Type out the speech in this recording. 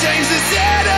change the dead